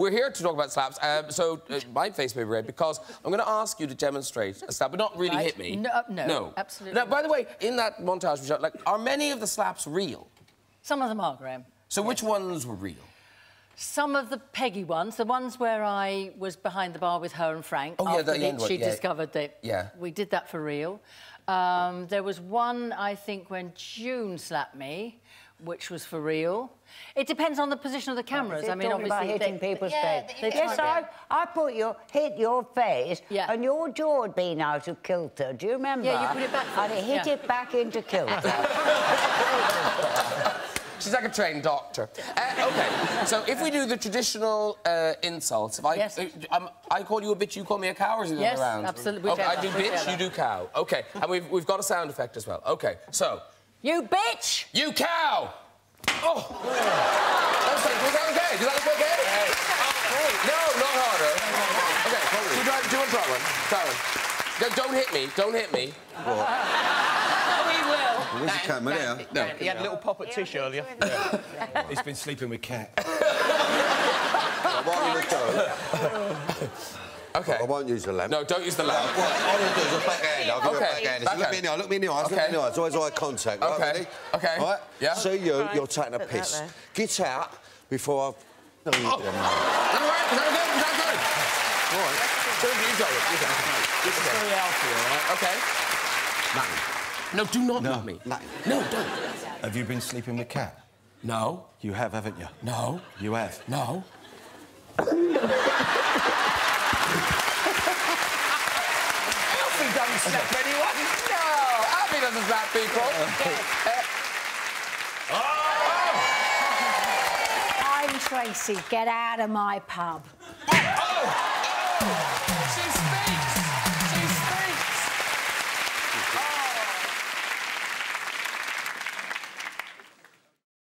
we're here to talk about slaps. Um, so uh, my face may be red because I'm going to ask you to demonstrate a slap, but not really Right. hit me. No, no, no, absolutely Now, by the way, in that montage we shot, like, are many of the slaps real? Some of them are, Graham. So which ones were real? Some of the Peggy ones, the ones where I was behind the bar with her and Frank. Oh, yeah, after the- end she yeah. discovered that Yeah. we did that for real. Um, there was one, I think, when June slapped me, which was for real. It depends on the position of the cameras. I mean, talking about obviously, hitting they- people's yeah, face. they Yes, I, I put your hit your face, Yeah. and your jaw had been out of kilter. Do you remember? Yeah, you put it back And for- it hit yeah. it back into kilter. She's like a trained doctor. Uh, okay, so if we do the traditional uh, insults, if I Yes. uh, um, I call you a bitch, you call me a cow, or is it the Yes, other round? absolutely, Okay, I do bitch, you do cow. Okay, and we've we've got a sound effect as well. Okay, so You bitch! you cow. Oh, that's like, was that okay? Did that look okay? No, not harder. Okay, do, you, do you want to try one? Try one. No, don't hit me. Don't hit me. Oh, we will. Where's the camera now? No. He had a little pop at Tish earlier. He's been sleeping with Kat. What I'm going to do, Okay. I won't use the lamp. No, don't use the lamp. What I'm going to do is a backhand. I'll give Okay, you a backhand. backhand. Look me in the eye, look me in the eyes, look me in the Okay. eyes. Always eye contact, right? Okay, Ready? okay, Right? yeah. See you, Right. you're taking a Put piss. Get out before I... Oh. Is that all right? Is that good? Is that good? All right. Good, you go. You go. It's very healthy, all right? Okay. No, do not No. hit me. Nothing. No, don't. Have you been sleeping with Kat? No. You have, haven't you? No. You have. No. Alfie doesn't slap anyone. No. Abby doesn't slap people. Uh, oh. Oh. I'm Tracy. Get out of my pub. Oh!